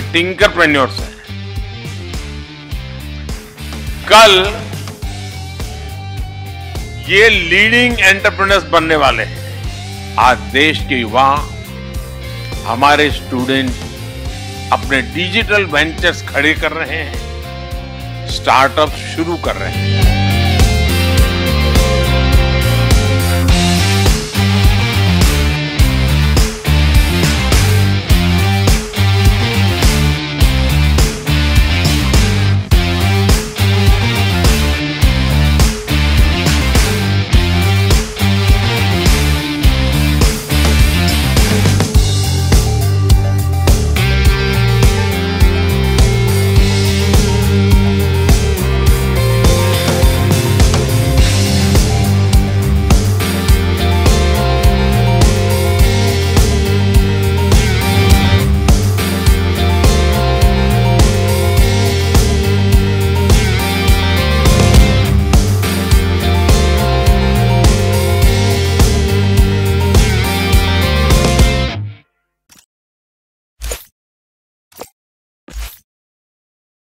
Tinker प्रेन्योरस हैं। कल ये लीडिंग एंटरप्रेन्योर्स बनने वाले हैं। आज देश के युवा, हमारे स्टूडेंट अपने डिजिटल वेंचर्स खड़े कर रहे हैं। स्टार्टअप शुरू कर रहे हैं।